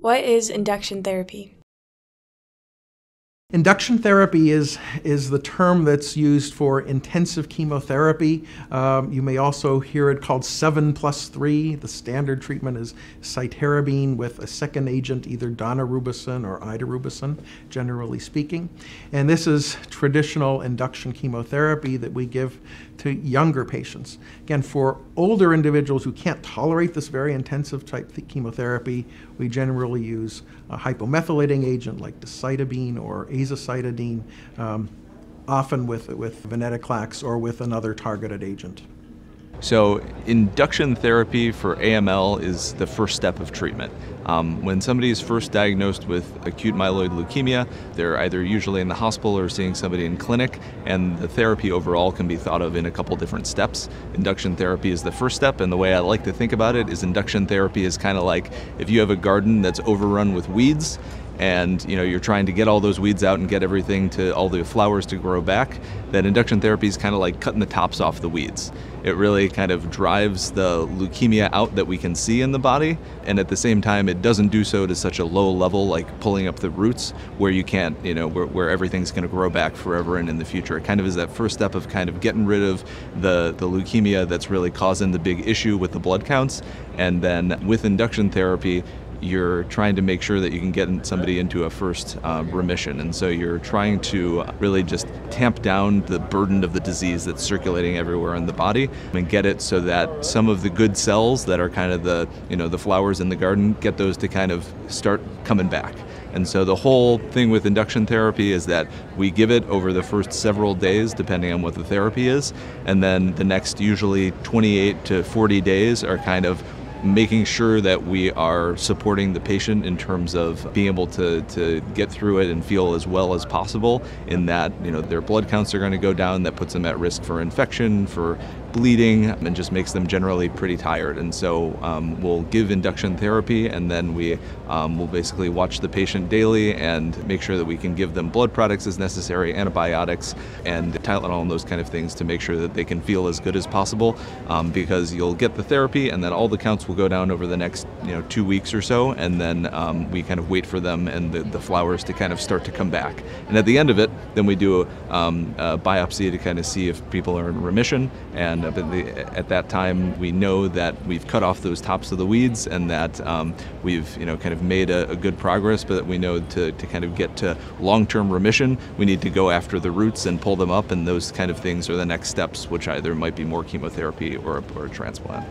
What is induction therapy? Induction therapy is, is the term that's used for intensive chemotherapy. Um, you may also hear it called 7 plus 3. The standard treatment is cytarabine with a second agent, either daunorubicin or idarubicin, generally speaking. And this is traditional induction chemotherapy that we give to younger patients. Again, for older individuals who can't tolerate this very intensive type chemotherapy, we generally use a hypomethylating agent like decitabine or azacitidine, um, often with, with venetoclax or with another targeted agent. So, induction therapy for AML is the first step of treatment. Um, when somebody is first diagnosed with acute myeloid leukemia, they're either usually in the hospital or seeing somebody in clinic, and the therapy overall can be thought of in a couple different steps. Induction therapy is the first step, and the way I like to think about it is induction therapy is kind of like if you have a garden that's overrun with weeds and you know you're trying to get all those weeds out and get everything to all the flowers to grow back that induction therapy is kind of like cutting the tops off the weeds. It really kind of drives the leukemia out that we can see in the body and at the same time it doesn't do so to such a low level like pulling up the roots where you can't you know where, where everything's going to grow back forever and in the future. It kind of is that first step of kind of getting rid of the the leukemia that's really causing the big issue with the blood counts and then with induction therapy you're trying to make sure that you can get somebody into a first uh, remission. And so you're trying to really just tamp down the burden of the disease that's circulating everywhere in the body and get it so that some of the good cells that are kind of the, you know, the flowers in the garden, get those to kind of start coming back. And so the whole thing with induction therapy is that we give it over the first several days, depending on what the therapy is, and then the next usually 28 to 40 days are kind of making sure that we are supporting the patient in terms of being able to, to get through it and feel as well as possible in that you know their blood counts are going to go down. That puts them at risk for infection for bleeding and just makes them generally pretty tired. And so um, we'll give induction therapy and then we um, will basically watch the patient daily and make sure that we can give them blood products as necessary, antibiotics, and Tylenol and those kind of things to make sure that they can feel as good as possible um, because you'll get the therapy and then all the counts will go down over the next you know two weeks or so and then um, we kind of wait for them and the, the, flowers to kind of start to come back. And at the end of it, then we do a, um, a biopsy to kind of see if people are in remission and and the, at that time we know that we've cut off those tops of the weeds and that um, we've you know kind of made a, a, good progress, but that we know to, to kind of get to long-term remission, we need to go after the roots and pull them up, and those kind of things are the next steps, which either might be more chemotherapy or, or a transplant.